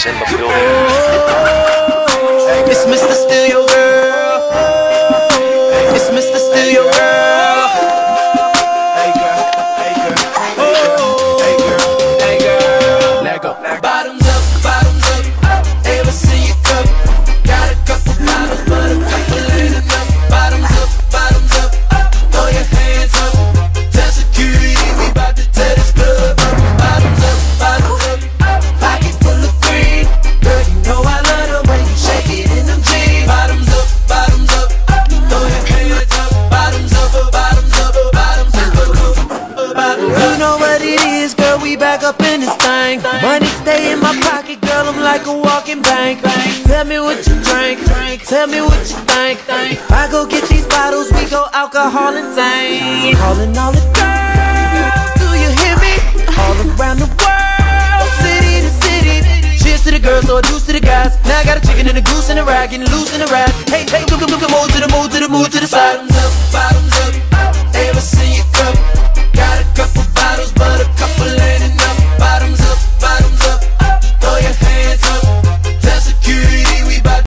is in the building. It's Mr. Steal Your Girl. It's Mr. Steal Your Girl. Hey girl, hey girl, girl. We back up in this thing. Money stay in my pocket, girl. I'm like a walking bank. Tell me what you drink. Tell me what you think. If I go get these bottles, we go alcohol and tank. Calling all the girls, do you hear me? All around the world, city to city. Cheers to the girls, or deuce to the guys. Now I got a chicken and a goose and a rag, getting loose in the rag. Hey, hey, look, look, move to the move to the move to the